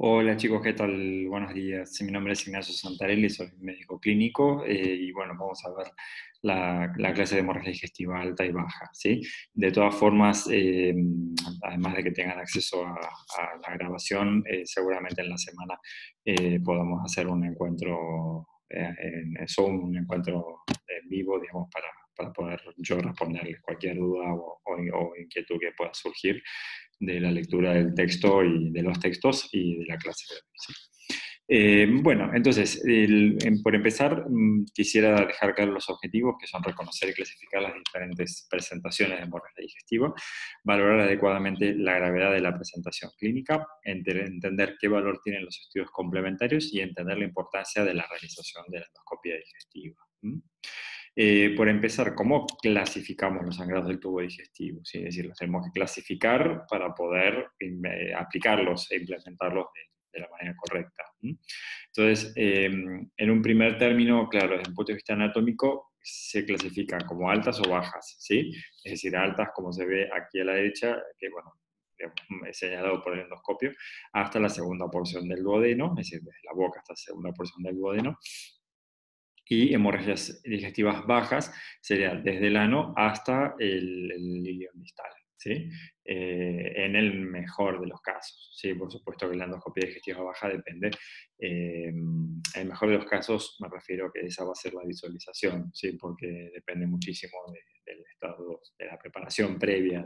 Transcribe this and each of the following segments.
Hola chicos, ¿qué tal? Buenos días. Mi nombre es Ignacio Santarelli, soy médico clínico eh, y bueno, vamos a ver la, clase de hemorragia digestiva alta y baja. ¿sí? De todas formas, eh, además de que tengan acceso a, la grabación, eh, seguramente en la semana podamos hacer un encuentro en Zoom, un encuentro en vivo, digamos, para, para poder yo responderles cualquier duda o, o inquietud que pueda surgir de la lectura del texto y de los textos y de la clase hoy. Eh, bueno, entonces, por empezar, mm, quisiera dejar claro los objetivos, que son reconocer y clasificar las diferentes presentaciones de hemorragia digestiva, valorar adecuadamente la gravedad de la presentación clínica, entender qué valor tienen los estudios complementarios y entender la importancia de la realización de la endoscopia digestiva. Eh, por empezar, ¿cómo clasificamos los sangrados del tubo digestivo? Es decir, los tenemos que clasificar para poder eh, aplicarlos e implementarlos de, la manera correcta. Entonces, em, en un primer término, claro, desde un punto de vista anatómico, se clasifican como altas o bajas, ¿sí? Es decir, altas, como se ve aquí a la derecha, que bueno, señalado por el endoscopio, hasta la segunda porción del duodeno, es decir, desde la boca hasta la segunda porción del duodeno, y hemorragias digestivas bajas sería desde el ano hasta el, el distal. ¿sí? Eh, en el mejor de los casos. ¿sí? Por supuesto que la endoscopia digestiva baja depende. Eh, en el mejor de los casos me refiero que esa va a ser la visualización, ¿sí? porque depende muchísimo del estado, de la preparación previa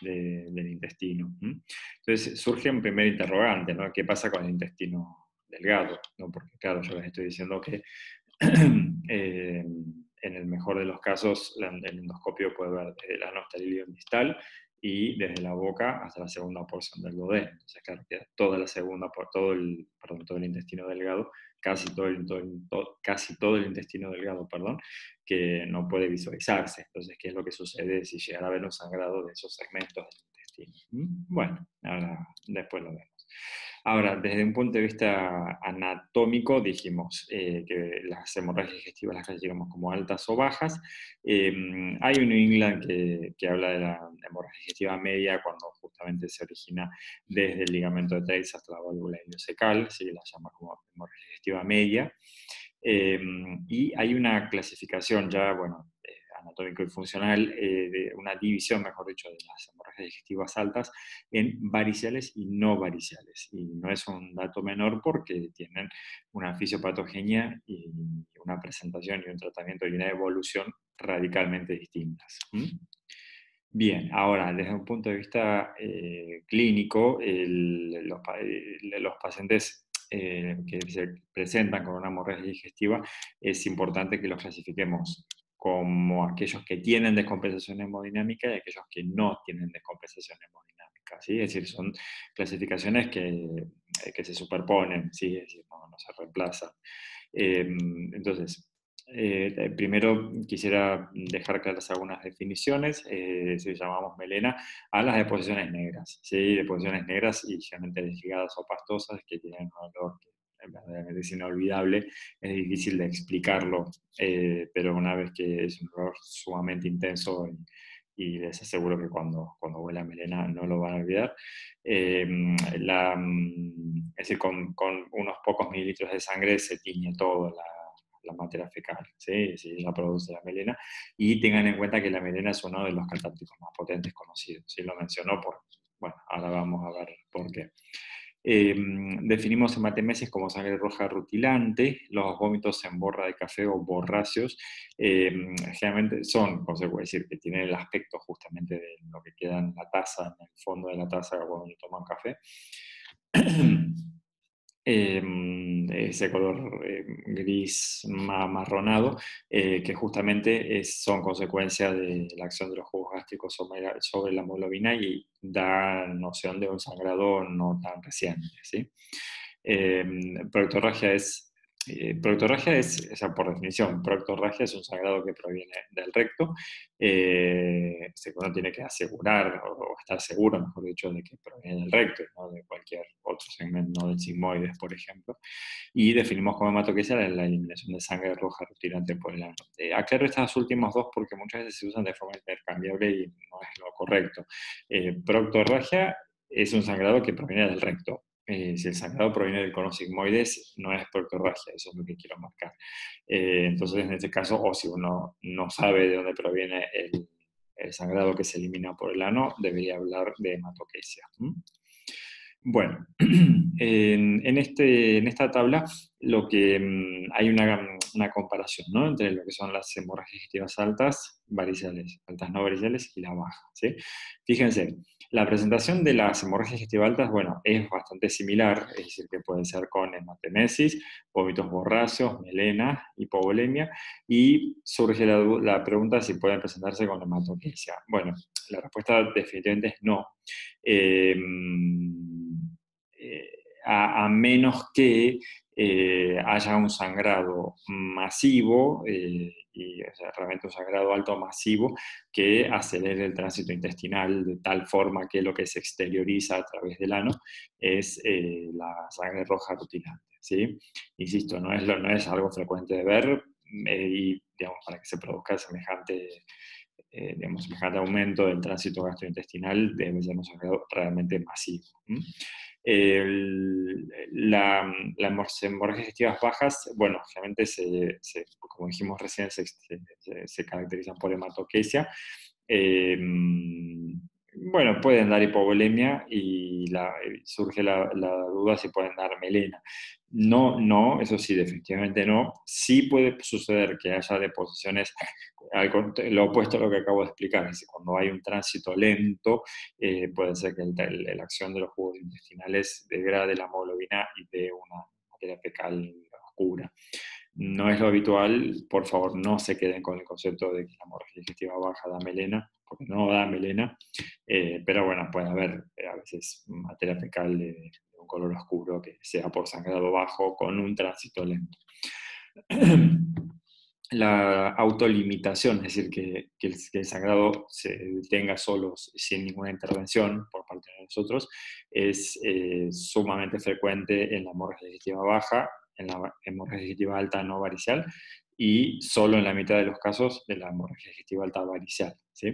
del intestino. Entonces surge un primer interrogante, ¿no? ¿Qué pasa con el intestino delgado? ¿no? Porque claro, yo les estoy diciendo que Eh, en el mejor de los casos, el endoscopio puede ver desde el ano hasta distal y desde la boca hasta la segunda porción del duodeno. Entonces, claro, queda toda la segunda, por todo el, perdón, todo el intestino delgado, casi todo el, casi todo el intestino delgado, perdón, que no puede visualizarse. Entonces, ¿qué es lo que sucede si llegara a haber un sangrado de esos segmentos del intestino? ¿Mm? Bueno, ahora después lo vemos. Ahora, desde un punto de vista anatómico, dijimos eh, que las hemorragias digestivas las clasificamos como altas o bajas. Em, hay un England que, habla de la hemorragia digestiva media cuando justamente se origina desde el ligamento de Tails hasta la válvula iliocecal, así que la llama como hemorragia digestiva media. Em, y hay una clasificación ya, bueno, anatómico y funcional, eh, de una división, mejor dicho, de las hemorragias digestivas altas en variciales y no variciales. Y no es un dato menor porque tienen una fisiopatogenia y una presentación y un tratamiento y una evolución radicalmente distintas. Bien, ahora, desde un punto de vista eh, clínico, los, los, pacientes eh, que se presentan con una hemorragia digestiva, es importante que los clasifiquemos como aquellos que tienen descompensación hemodinámica y aquellos que no tienen descompensación hemodinámica. ¿sí? Es decir, son clasificaciones que, eh, que se superponen, ¿sí? no, se reemplazan. Em, entonces, eh, primero quisiera dejar claras algunas definiciones, eh, si llamamos melena, a las deposiciones negras, ¿sí? deposiciones negras y generalmente desligadas o pastosas que tienen un olor es inolvidable, es difícil de explicarlo, eh, pero una vez que es un olor sumamente intenso y, les aseguro que cuando, cuando huele a melena no lo van a olvidar, em, la, mm, es decir, con, con, unos pocos mililitros de sangre se tiñe todo la, la materia fecal, ¿sí? ¿sí? la produce la melena, y tengan en cuenta que la melena es uno de los catárticos más potentes conocidos, ¿sí? lo mencionó por, bueno, ahora vamos a ver por qué. Em, definimos hematemesis como sangre roja rutilante, los vómitos en borra de café o borráceos, em, generalmente son, puede decir, que tienen el aspecto justamente de lo que queda en la taza, en el fondo de la taza cuando toman café. Em, ese color em, gris marronado, eh, que justamente son consecuencia de la acción de los jugos gástricos sobre, la hemoglobina y da noción de un sangrado no tan reciente. ¿sí? Eh, es eh, proctorragia es, o sea, por definición, proctorragia es un sangrado que proviene del recto. Eh, uno tiene que asegurar o, estar seguro, mejor dicho, de que proviene del recto, no de cualquier otro segmento, no del sigmoides, por ejemplo. Y definimos como hematoquesia la eliminación de sangre roja rutilante por el ano. Eh, aclaro estas últimas dos porque muchas veces se usan de forma intercambiable y no es lo correcto. Eh, proctorragia es un sangrado que proviene del recto eh, si el sangrado proviene del cono sigmoides, no es proctorragia, eso es lo que quiero marcar. Eh, entonces, en este caso, o si uno no sabe de dónde proviene el, sangrado que se elimina por el ano, debería hablar de hematoquesia. Bueno, en, este, en, esta tabla lo que, mm, hay una, una, comparación ¿no? entre lo que son las hemorragias digestivas altas, variciales, altas no variciales y la baja. ¿sí? Fíjense, la presentación de las hemorragias digestivas altas, bueno, es bastante similar, es decir, que pueden ser con hematemesis, vómitos borráceos, melena, hipovolemia, y surge la, pregunta si pueden presentarse con hematoquesia. Bueno, la respuesta definitivamente es no. Em, eh, a, menos que eh, haya un sangrado masivo, eh, y realmente un sangrado alto masivo, que acelere el tránsito intestinal de tal forma que lo que se exterioriza a través del ano es la sangre roja rutilante. ¿sí? Insisto, no es, no es algo frecuente de ver y digamos, para que se produzca semejante eh, digamos, semejante aumento del tránsito gastrointestinal debe ser un sangrado realmente masivo. La, las hemorragias digestivas bajas, bueno, generalmente, se, como dijimos recién, se, se caracterizan por hematoquesia. Eh, bueno, pueden dar hipovolemia y surge la, duda si pueden dar melena. No, no, eso sí, definitivamente no. Sí puede suceder que haya deposiciones, lo opuesto a lo que acabo de explicar, es decir, cuando hay un tránsito lento, eh, puede ser que la acción de los jugos intestinales degrade la hemoglobina y de una materia fecal oscura. No es lo habitual, por favor no se queden con el concepto de que la hemorragia digestiva baja da melena, porque no da melena, eh, pero bueno, puede haber eh, a veces materia fecal de, un color oscuro que sea por sangrado bajo con un tránsito lento. La autolimitación, es decir, que, el, sangrado se detenga solo sin ninguna intervención por parte de nosotros, es eh, sumamente frecuente en la hemorragia digestiva baja en la hemorragia digestiva alta no varicial y solo en la mitad de los casos de la hemorragia digestiva alta varicial. ¿sí?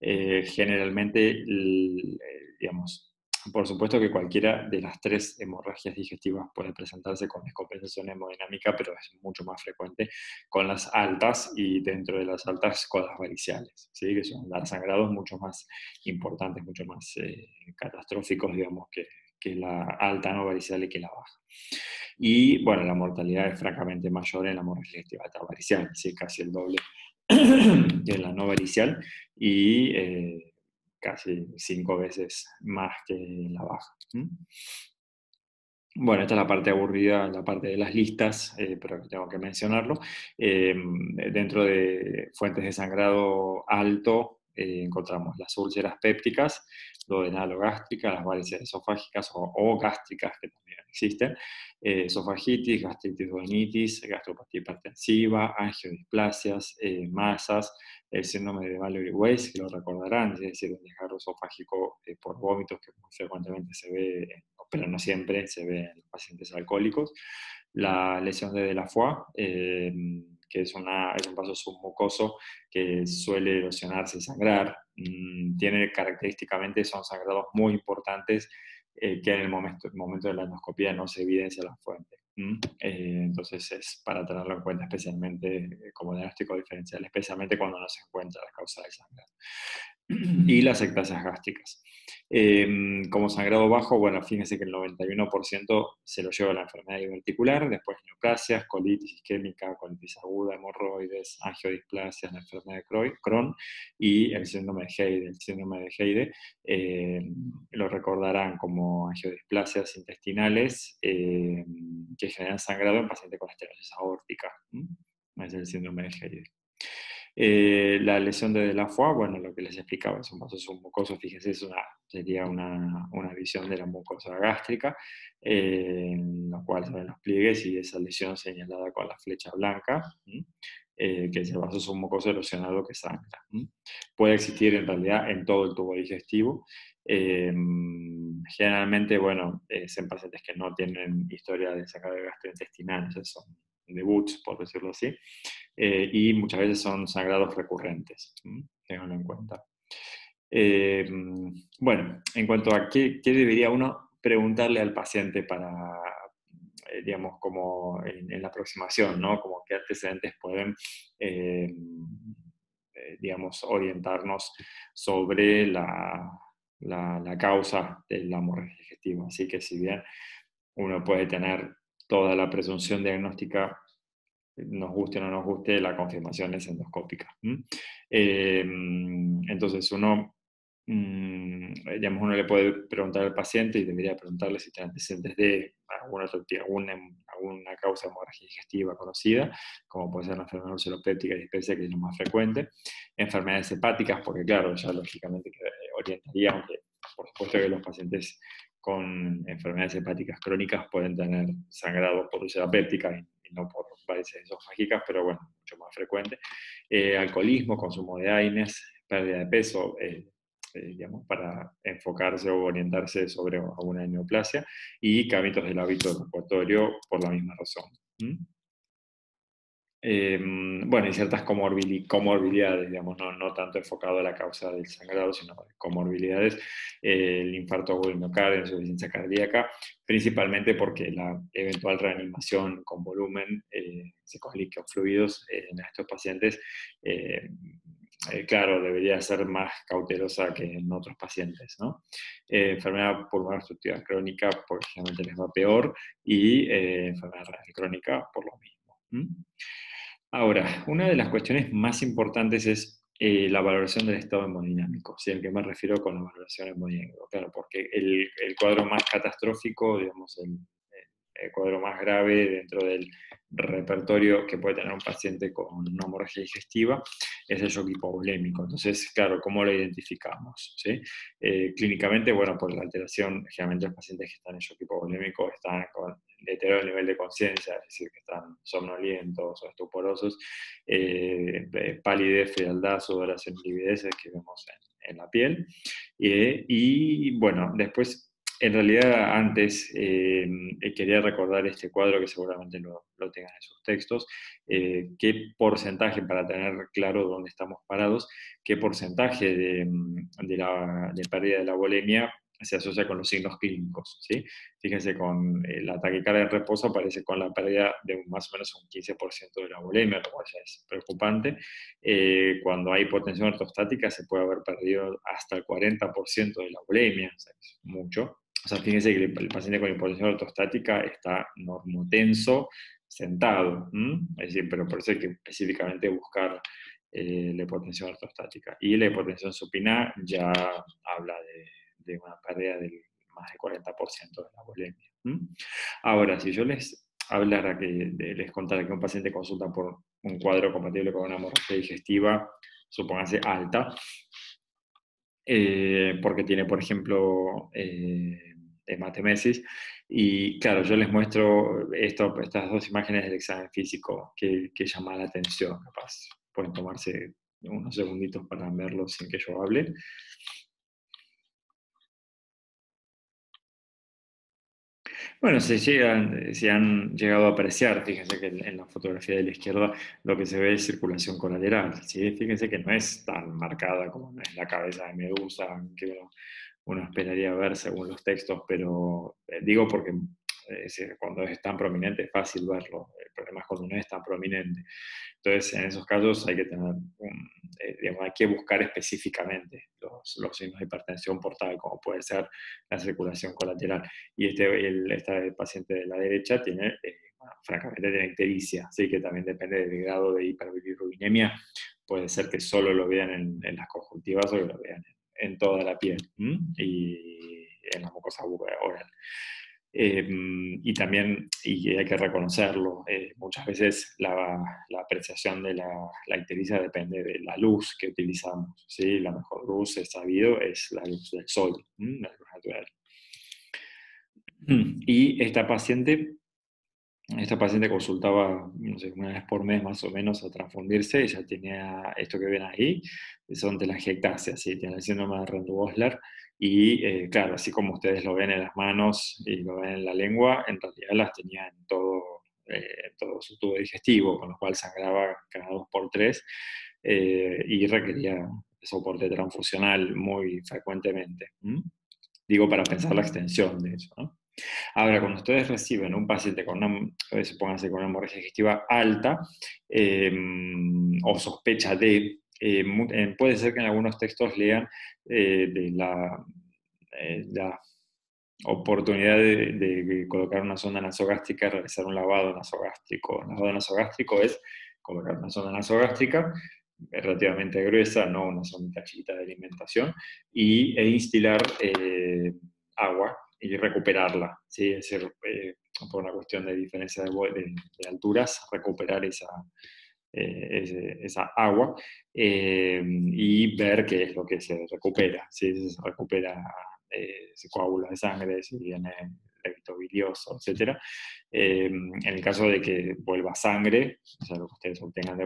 Eh, generalmente, eh, digamos, por supuesto que cualquiera de las tres hemorragias digestivas puede presentarse con descompensación hemodinámica, pero es mucho más frecuente con las altas y dentro de las altas con las variciales, ¿sí? que son las sangrados mucho más importantes, mucho más eh, catastróficos, digamos, que, que la alta no varicial y que la baja. Y bueno, la mortalidad es francamente mayor en la hemorragia digestiva varicial, casi el doble de la no varicial y eh, casi cinco veces más que la baja. Bueno, esta es la parte aburrida, la parte de las listas, eh, pero tengo que mencionarlo. Em, dentro de fuentes de sangrado alto eh, encontramos las úlceras pépticas, duodenalo-gástricas, las varices esofágicas o, gástricas que existen, eh, esofagitis, gastritis duodenitis, gastropatía hipertensiva, angiodisplasias, eh, masas, el síndrome de Mallory-Weiss, que lo recordarán, es decir, un desgarro esofágico eh, por vómitos que muy frecuentemente se ve, pero no siempre, se ve en los pacientes alcohólicos, la lesión de la foie, que es, una, es un vaso submucoso que suele erosionarse y sangrar. Mm, tiene característicamente, son sangrados muy importantes eh, que en el momento, momento de la endoscopía no se evidencia la fuente. Eh, entonces es para tenerlo en cuenta especialmente eh, como diagnóstico diferencial, especialmente cuando no se encuentra la causa del sangrado. Y las ectasias gástricas. Em, como sangrado bajo, bueno, fíjense que el 91% se lo lleva la enfermedad diverticular, después neoplasias, colitis isquémica, colitis aguda, hemorroides, angiodisplasias, la enfermedad de Crohn y el síndrome de Heide. El síndrome de Heide em, lo recordarán como angiodisplasias intestinales em, que generan sangrado en pacientes con estenosis aórtica. Es el síndrome de Heide. Eh, la lesión de la foie, bueno, lo que les explicaba, es un vaso submucoso, fíjense, es una, sería una, una visión de la mucosa gástrica, eh, en la cual se ven los pliegues y esa lesión señalada con la flecha blanca, eh, que es el vaso submucoso erosionado que sangra. Puede existir en realidad en todo el tubo digestivo. generalmente, bueno, es en pacientes que no tienen historia de sangrado gastrointestinal, son debuts, por decirlo así, eh, y muchas veces son sangrados recurrentes, tenganlo en cuenta. Eh, bueno, en cuanto a qué, qué, debería uno preguntarle al paciente para, eh, digamos, como en, la aproximación, ¿no? Como qué antecedentes pueden, eh, eh, digamos, orientarnos sobre la, la, causa de la hemorragia. Así que si bien uno puede tener toda la presunción diagnóstica nos guste o no nos guste, la confirmación es endoscópica. entonces, uno Mm, digamos, uno le puede preguntar al paciente y debería preguntarle si tiene antecedentes de alguna, alguna, causa hemorragia digestiva conocida, como puede ser la enfermedad ulceropéptica y dispepsia, que es lo más frecuente, enfermedades hepáticas, porque claro, ya lógicamente orientaría, aunque por supuesto que los pacientes con enfermedades hepáticas crónicas pueden tener sangrado por úlcera péptica y, no por varices esofágicas, pero bueno, mucho más frecuente. Eh, alcoholismo, consumo de AINES, pérdida de peso, eh, eh, digamos, para enfocarse o orientarse sobre una neoplasia, y cambios del hábito respiratorio por la misma razón. Em, bueno, y ciertas comorbilidades, digamos, no, tanto enfocado a la causa del sangrado, sino comorbilidades, eh, el infarto agudo del miocardio, insuficiencia cardíaca, principalmente porque la eventual reanimación con volumen, eh, con líquidos fluidos en estos pacientes eh, claro, debería ser más cautelosa que en otros pacientes. Eh, enfermedad pulmonar obstructiva crónica, porque generalmente les va peor, y eh, enfermedad renal crónica por lo mismo. Ahora, una de las cuestiones más importantes es la valoración del estado hemodinámico, ¿sí? al que me refiero con la valoración hemodinámica, claro, porque el, cuadro más catastrófico, digamos, el, el cuadro más grave dentro del repertorio que puede tener un paciente con una hemorragia digestiva es el shock hipovolémico. Entonces, claro, ¿cómo lo identificamos? ¿sí? Eh, clínicamente, bueno, por la alteración, generalmente los pacientes que están en shock hipovolémico están con deterioro del nivel de conciencia, es decir, que están somnolientos o estuporosos, eh, palidez, frialdad, sudoración y que vemos en, la piel. y bueno, después en realidad, antes eh, eh, quería recordar este cuadro que seguramente lo, tengan en sus textos, eh, qué porcentaje, para tener claro dónde estamos parados, qué porcentaje de, la, pérdida de la bulimia se asocia con los signos clínicos. ¿sí? Fíjense, con la taquicardia en reposo aparece con la pérdida de más o menos un 15% de la bulimia, lo cual ya es preocupante. cuando hay hipotensión ortostática se puede haber perdido hasta el 40% de la bulimia, o sea, es mucho. O sea, fíjense que el, paciente con hipotensión ortostática está normotenso, sentado. Es decir, pero por eso hay que específicamente buscar eh, la hipotensión ortostática. Y la hipotensión supina ya habla de, una pérdida del más del 40% de la bulimia. Ahora, si yo les hablara, que, les contara que un paciente consulta por un cuadro compatible con una hemorragia digestiva, supóngase alta, eh, porque tiene, por ejemplo, eh, de Matemesis. Y claro, yo les muestro esto, estas dos imágenes del examen físico que, que llama la atención, capaz. Pueden tomarse unos segunditos para verlo sin que yo hable. Bueno, se, se han llegado a apreciar, fíjense que en la fotografía de la izquierda lo que se ve es circulación colateral. ¿sí? Fíjense que no es tan marcada como es la cabeza de Medusa, que uno esperaría ver según los textos, pero eh, digo porque eh, cuando es tan prominente es fácil verlo, el problema es cuando no es tan prominente. Entonces, en esos casos hay que tener, eh, digamos, hay que buscar específicamente los, los, signos de hipertensión portal, como puede ser la circulación colateral. Y este, el, este paciente de la derecha tiene, francamente, tiene ictericia, así que también depende del grado de hiperbilirrubinemia. Puede ser que solo lo vean en, en las conjuntivas o que lo vean en en toda la piel y en la mucosa oral. Em, y también, y hay que reconocerlo, eh, muchas veces la, la, apreciación de la, la ictericia depende de la luz que utilizamos. ¿sí? La mejor luz, es sabido, es la luz del sol, la luz natural. Y esta paciente esta paciente consultaba, no sé, una vez por mes más o menos a transfundirse, ella tenía esto que ven ahí, son telangiectasias, ¿sí? tiene el síndrome de Rendu-Osler, y eh, claro, así como ustedes lo ven en las manos y lo ven en la lengua, en realidad las tenía en todo, eh, todo su tubo digestivo, con lo cual sangraba cada dos por tres eh, y requería soporte transfusional muy frecuentemente. Digo para pensar la extensión de eso. Ahora, cuando ustedes reciben un paciente con una, con una hemorragia digestiva alta o sospecha de, eh, puede ser que en algunos textos lean eh, de la, eh, la oportunidad de, colocar una sonda nasogástrica realizar un lavado nasogástrico. El lavado nasogástrico es colocar una sonda nasogástrica relativamente gruesa, no una sonda chiquita de alimentación, y, e instilar agua y recuperarla, ¿sí? es decir, eh, por una cuestión de diferencia de, de, alturas, recuperar esa, eh, esa agua eh, y ver qué es lo que se recupera, si se recupera, se coágulos de sangre, si viene efecto bilioso, etc. en el caso de que vuelva sangre, o sea, lo que ustedes obtengan de,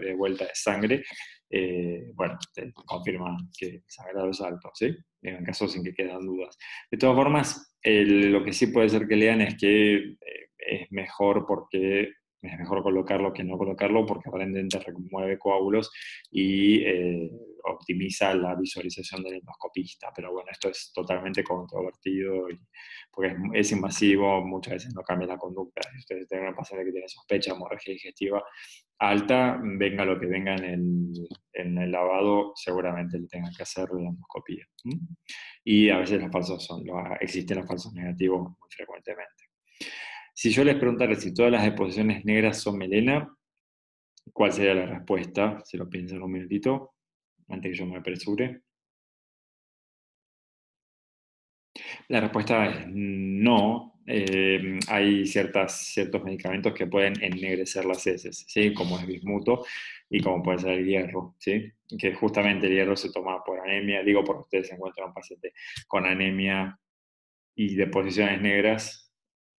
de vuelta de sangre, bueno, confirma que el sangrado es alto, ¿sí? en caso sin que quedan dudas. De todas formas, lo que sí puede ser que lean es que eh, es mejor porque es mejor colocarlo que no colocarlo porque aparentemente remueve coágulos y eh, optimiza la visualización del endoscopista. Pero bueno, esto es totalmente controvertido y, porque es, invasivo, muchas veces no cambia la conducta. Si ustedes tienen una paciente que tiene sospecha hemorragia digestiva alta, venga lo que venga en el, en el lavado, seguramente le tengan que hacer la endoscopía. Y a veces los falsos son, existen los falsos negativos muy frecuentemente. Si yo les preguntara si todas las deposiciones negras son melena, ¿cuál sería la respuesta? Se lo piensan un minutito, antes que yo me apresure. La respuesta es no. Eh, hay ciertas, ciertos medicamentos que pueden ennegrecer las heces, ¿sí? como el bismuto y como puede ser el hierro, ¿sí? que justamente el hierro se toma por anemia, digo porque ustedes encuentran un paciente con anemia y deposiciones negras,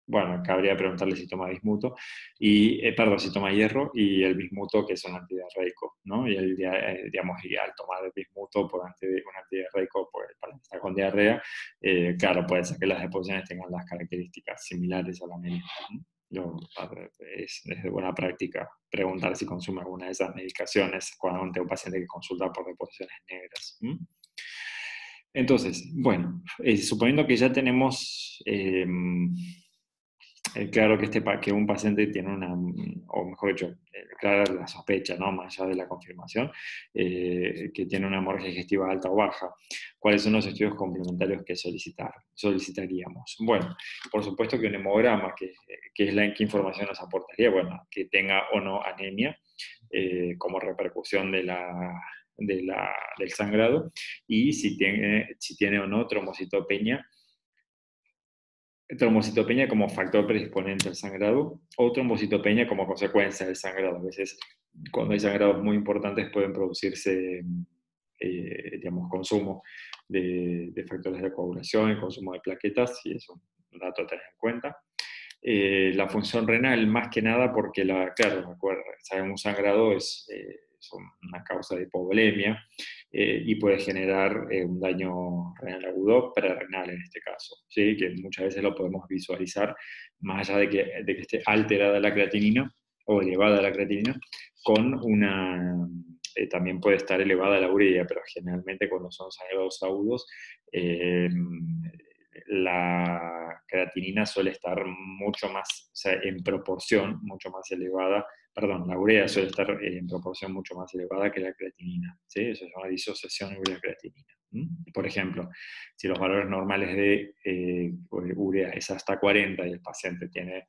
bueno, cabría preguntarle si toma bismuto, y, eh, perdón, si toma hierro y el bismuto, que es un antidiarreico, ¿no? Y el, eh, digamos, y al tomar el bismuto por un antidiarreico para estar con diarrea, eh, claro, puede ser que las deposiciones tengan las características similares a la melena. es, de buena práctica preguntar si consume alguna de esas medicaciones cuando tengo un paciente que consulta por deposiciones negras. Entonces, bueno, suponiendo que ya tenemos em, eh, claro que, este, que un paciente tiene una, o mejor dicho, eh, clara la sospecha, ¿no? más allá de la confirmación, eh, que tiene una hemorragia digestiva alta o baja. ¿Cuáles son los estudios complementarios que solicitar, solicitaríamos? Bueno, por supuesto que un hemograma, que, que es la ¿qué información nos aportaría, bueno, que tenga o no anemia como repercusión de la, de la, del sangrado, y si tiene, si tiene o no trombocitopenia trombocitopenia como factor predisponente al sangrado o trombocitopenia como consecuencia del sangrado. A veces, cuando hay sangrados muy importantes, pueden producirse, eh, digamos, consumo de, factores de coagulación, consumo de plaquetas, y es un dato a tener en cuenta. Eh, la función renal, más que nada porque, la, claro, sabemos un sangrado es, eh, una causa de hipovolemia, eh, y puede generar eh, un daño renal agudo, renal en este caso, ¿sí? que muchas veces lo podemos visualizar más allá de que, de que esté alterada la creatinina o elevada la creatinina, con una, eh, también puede estar elevada la urea, pero generalmente cuando son sangrados agudos, la creatinina suele estar mucho más, o sea, en proporción, mucho más elevada perdón, la urea suele estar eh, en proporción mucho más elevada que la creatinina. Eso es una disociación urea-creatinina. Por ejemplo, si los valores normales de eh, urea es hasta 40 y el paciente tiene,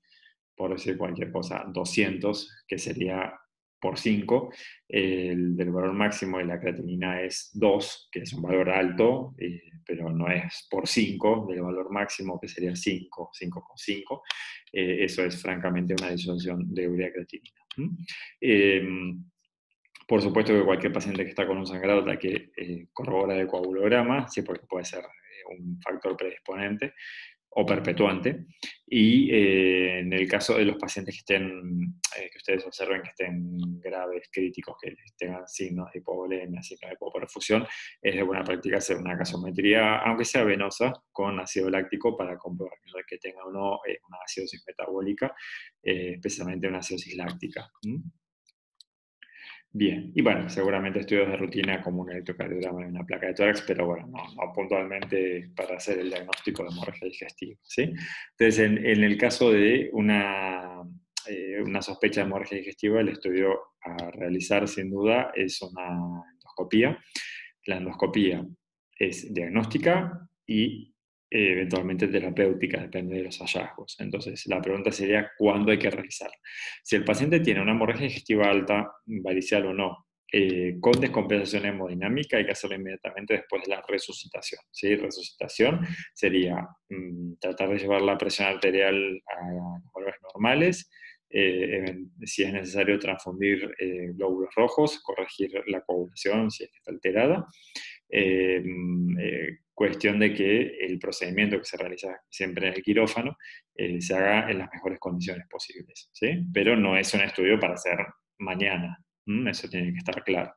por decir cualquier cosa, 200, que sería por 5, el del valor máximo de la creatinina es 2, que es un valor alto, eh, pero no es por 5 del valor máximo, que sería 5, 5,5. Eh, eso es francamente una disolución de urea-creatinina. Em, por supuesto que cualquier paciente que está con un sangrado que eh, corroborar el coagulograma, sí, porque puede ser un factor predisponente o perpetuante. Y eh, en el caso de los pacientes que estén, eh, que ustedes observen que estén graves, críticos, que tengan signos de hipovolemia, signos de hipoperfusión, es de buena práctica hacer una gasometría, aunque sea venosa, con ácido láctico para comprobar que tenga o no eh, una acidosis metabólica, especialmente una acidosis láctica. Bien, y bueno, seguramente estudios de rutina como un electrocardiograma y una placa de tórax, pero bueno, no, puntualmente para hacer el diagnóstico de hemorragia digestiva. ¿sí? Entonces, en, el caso de una, eh, una sospecha de hemorragia digestiva, el estudio a realizar sin duda es una endoscopía. La endoscopía es diagnóstica y eh, eventualmente terapéutica, depende de los hallazgos. Entonces, la pregunta sería, ¿cuándo hay que realizar? Si el paciente tiene una hemorragia digestiva alta, varicial o no, eh, con descompensación hemodinámica, hay que hacerlo inmediatamente después de la resucitación. ¿sí? Resucitación sería mm, tratar de llevar la presión arterial a valores normales, eh, si es necesario transfundir glóbulos rojos, corregir la coagulación si está alterada, mm, cuestión de que el procedimiento que se realiza siempre en el quirófano eh, se haga en las mejores condiciones posibles, ¿sí? Pero no es un estudio para hacer mañana, eso tiene que estar claro.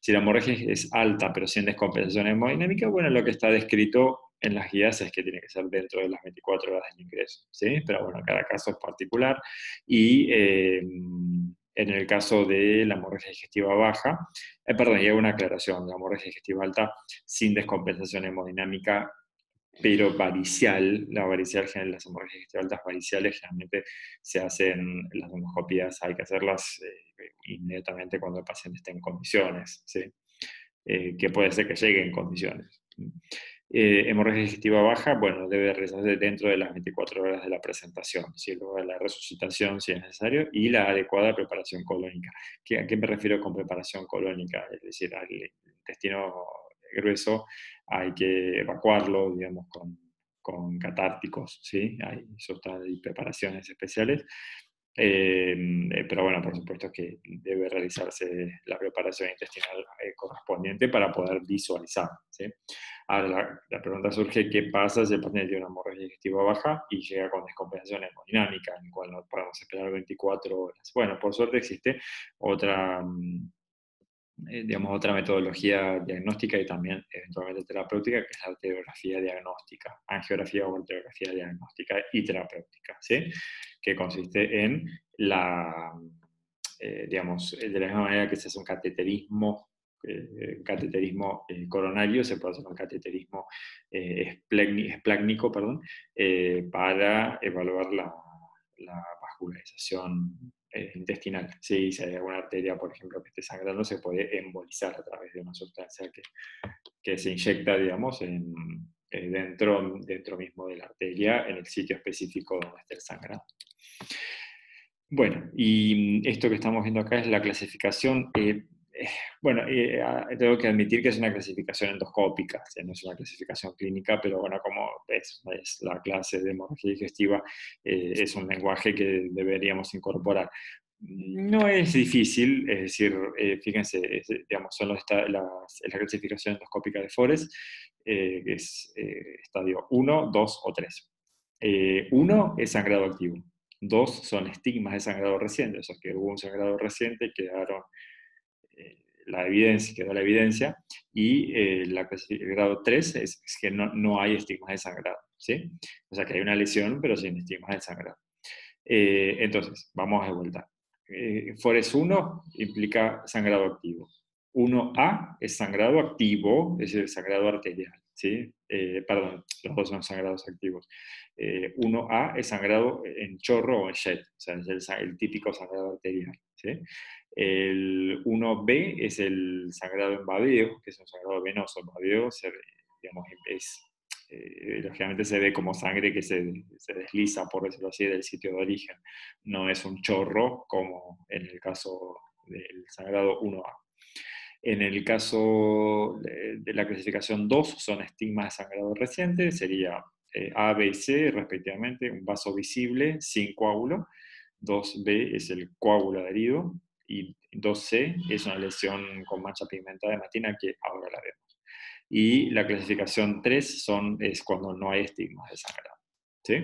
Si la hemorragia es alta pero sin descompensación hemodinámica, bueno, lo que está descrito en las guías es que tiene que ser dentro de las 24 horas del ingreso, ¿sí? Pero bueno, cada caso es particular y... Eh, en el caso de la hemorragia digestiva baja, eh, perdón, y una aclaración, la hemorragia digestiva alta sin descompensación hemodinámica, pero varicial, la varicial, las hemorragias digestivas altas variciales generalmente se hacen, las endoscopías hay que hacerlas eh, inmediatamente cuando el paciente esté en condiciones, ¿sí? Eh, que puede ser que llegue en condiciones. Eh, hemorragia digestiva baja, bueno, debe realizarse dentro de las 24 horas de la presentación, ¿sí? luego la resucitación si es necesario, y la adecuada preparación colónica. ¿A qué me refiero con preparación colónica? Es decir, al intestino grueso hay que evacuarlo, digamos, con, catárticos, ¿sí? Hay, hay preparaciones especiales. Eh, eh, pero bueno, por supuesto que debe realizarse la preparación intestinal eh, correspondiente para poder visualizar. ¿sí? Ahora la, pregunta surge, ¿qué pasa si el paciente tiene una hemorragia digestiva baja y llega con descompensación hemodinámica, en el cual no podemos esperar 24 horas? Bueno, por suerte existe otra... Mm, digamos, otra metodología diagnóstica y también eventualmente terapéutica, que es la arteriografía diagnóstica, angiografía o arteriografía diagnóstica y terapéutica, ¿sí? que consiste en la, eh, digamos, de la misma manera que se hace un cateterismo, eh, cateterismo eh, coronario, se puede hacer un cateterismo esplácnico, perdón, para evaluar la, la vascularización intestinal. Si hay alguna arteria, por ejemplo, que esté sangrando, se puede embolizar a través de una sustancia que, se inyecta, digamos, en, dentro, dentro mismo de la arteria, en el sitio específico donde esté el sangrado. Bueno, y esto que estamos viendo acá es la clasificación. Eh, eh, bueno, eh, tengo que admitir que es una clasificación endoscópica, no es una clasificación clínica, pero bueno, como es la clase de hemorragia digestiva, es un lenguaje que deberíamos incorporar. No es difícil, es decir, fíjense, digamos, son la, la, clasificación endoscópica de Forest, que es estadio 1, 2 o 3. 1 es sangrado activo, Dos son estigmas de sangrado reciente, o sea, que hubo un sangrado reciente quedaron eh, la evidencia, quedó la evidencia, y eh, la el grado 3 es, que no, no, hay estigmas de sangrado, ¿sí? O sea, que hay una lesión, pero sin estigmas de sangrado. Eh, entonces, vamos de vuelta. Eh, Fores 1 implica sangrado activo. 1A es sangrado activo, es el sangrado arterial. ¿sí? Eh, perdón, los dos son sangrados activos. 1A eh, es sangrado en chorro o en jet, o sea, es el, típico sangrado arterial. El 1B es el sangrado en babeo, que es un sangrado venoso. Se, eh, lógicamente se ve como sangre que se, se, desliza, por decirlo así, del sitio de origen. No es un chorro como en el caso del sangrado 1A. En el caso de, la clasificación 2 son estigmas de sangrado reciente, sería eh, A, B y C respectivamente, un vaso visible sin coágulo, 2B es el coágulo adherido y 2C es una lesión con mancha pigmentada de matina que ahora la vemos. Y la clasificación 3 son, es cuando no hay estigmas de sangrado. ¿sí?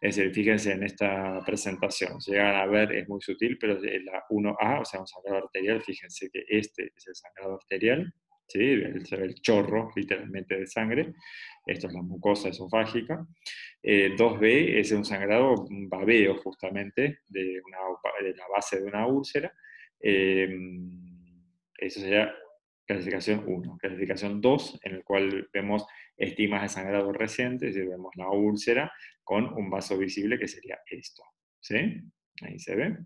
Es decir, fíjense en esta presentación, llegan a ver, es muy sutil, pero la 1A, o sea, un sangrado arterial, fíjense que este es el sangrado arterial, ¿sí? ve el chorro literalmente de sangre, esto es la mucosa esofágica. 2B eh, es un sangrado, un babeo justamente, de, la base de una úlcera. Eh, Eso sería clasificación 1. Clasificación 2, en el cual vemos estimas de sangrado reciente, es vemos la úlcera con un vaso visible que sería esto. ¿Sí? Ahí se ve.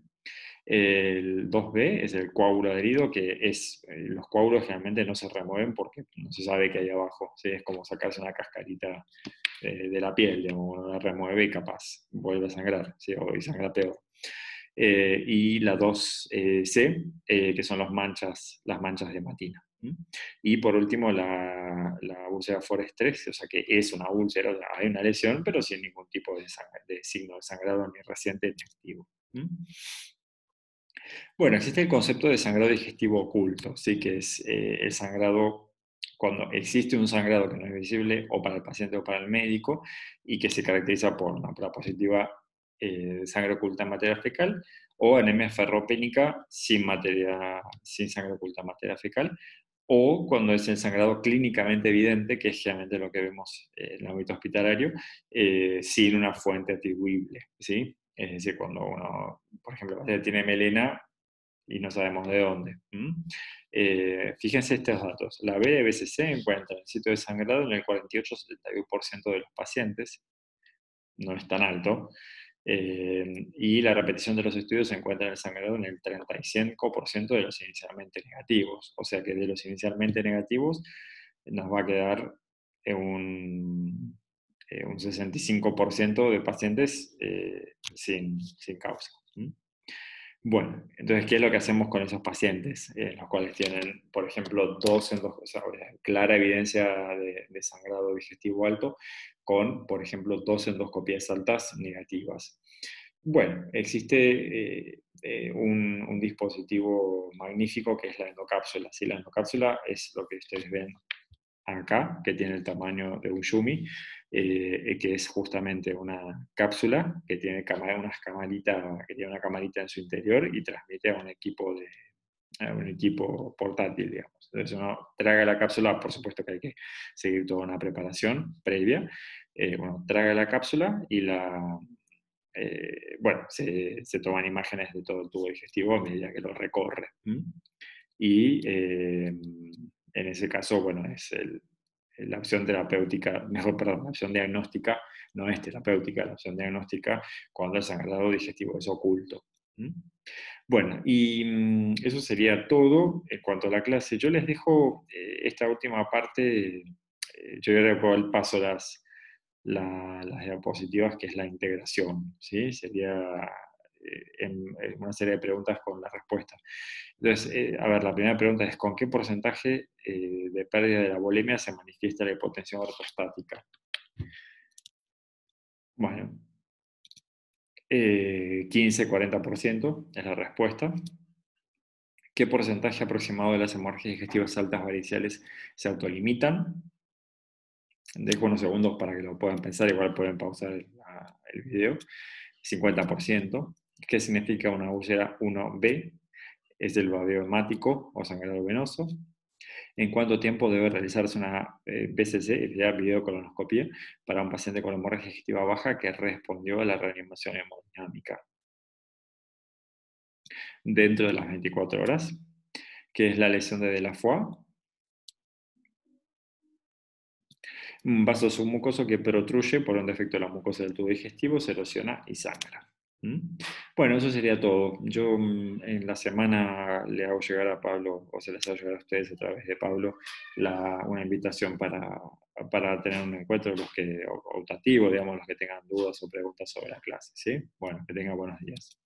El 2B es el coágulo adherido, que es, eh, los coágulos generalmente no se remueven porque no se sabe qué hay abajo, es como sacarse una cascarita eh, de la piel, digamos, uno la remueve y capaz vuelve a sangrar, ¿sí? o sangra peor. Eh, y la 2C, que son las manchas, las manchas de matina. Y por último, la, la úlcera Forest 3, o sea que es una úlcera, hay una lesión, pero sin ningún tipo de, de signo de sangrado ni reciente ni activo. Bueno, existe el concepto de sangrado digestivo oculto, ¿sí? que es eh, el sangrado cuando existe un sangrado que no es visible o para el paciente o para el médico y que se caracteriza por una prueba positiva eh, sangre oculta en materia fecal o anemia ferropénica sin, materia, sin sangre oculta en materia fecal o cuando es el sangrado clínicamente evidente, que es generalmente lo que vemos en el ámbito hospitalario, eh, sin una fuente atribuible. ¿sí? Es decir, cuando uno, por ejemplo, tiene melena y no sabemos de dónde. Eh, fíjense estos datos. La BBCC encuentra el sitio de sangrado en el 48-72% de los pacientes, no es tan alto, eh, y la repetición de los estudios se encuentra en el sangrado en el 35% de los inicialmente negativos. O sea que de los inicialmente negativos nos va a quedar un eh, un 65% de pacientes eh, sin, sin, causa. Bueno, entonces, ¿qué es lo que hacemos con esos pacientes? Eh, los cuales tienen, por ejemplo, dos endoscopias, clara evidencia de, sangrado digestivo alto, con, por ejemplo, dos endoscopias altas negativas. Bueno, existe un, un, dispositivo magnífico que es la endocápsula. Si la endocápsula es lo que ustedes ven acá, que tiene el tamaño de un Yumi, eh, que es justamente una cápsula que tiene unas camaritas, que tiene una camarita en su interior y transmite a un equipo de un equipo portátil, digamos. Entonces uno traga la cápsula, por supuesto que hay que seguir toda una preparación previa. Eh, bueno, traga la cápsula y la, eh, bueno, se, se, toman imágenes de todo el tubo digestivo a medida que lo recorre. Y en ese caso, bueno, es la opción terapéutica, mejor, perdón, la opción diagnóstica no es terapéutica, la opción diagnóstica cuando el sangrado digestivo es oculto. Bueno, y mm, eso sería todo en cuanto a la clase. Yo les dejo eh, esta última parte, eh, yo voy a el paso las, las diapositivas, que es la integración, ¿sí? Sería eh, en, una serie de preguntas con la respuesta. Entonces, eh, a ver, la primera pregunta es, ¿con qué porcentaje eh, de pérdida de la bulimia se manifiesta la hipotensión ortostática? Bueno, 15-40% es la respuesta. ¿Qué porcentaje aproximado de las hemorragias digestivas altas variciales se autolimitan? Dejo unos segundos para que lo puedan pensar, igual pueden pausar el, el video. 50%. ¿Qué significa una úlcera 1B? Es del babeo hemático o sangrado venoso. ¿En cuánto tiempo debe realizarse una eh, BCC, ya videocolonoscopia, para un paciente con hemorragia digestiva baja que respondió a la reanimación hemodinámica? Dentro de las 24 horas. ¿Qué es la lesión de Delafoy? Un vaso submucoso que protruye por un defecto de la mucosa del tubo digestivo, se erosiona y sangra. Bueno, eso sería todo. Yo mm, en la semana le hago llegar a Pablo, o se les hago llegar a ustedes a través de Pablo, una invitación para, para tener un encuentro los que, optativo, digamos, los que tengan dudas o preguntas sobre la clase. ¿sí? Bueno, que tengan buenos días.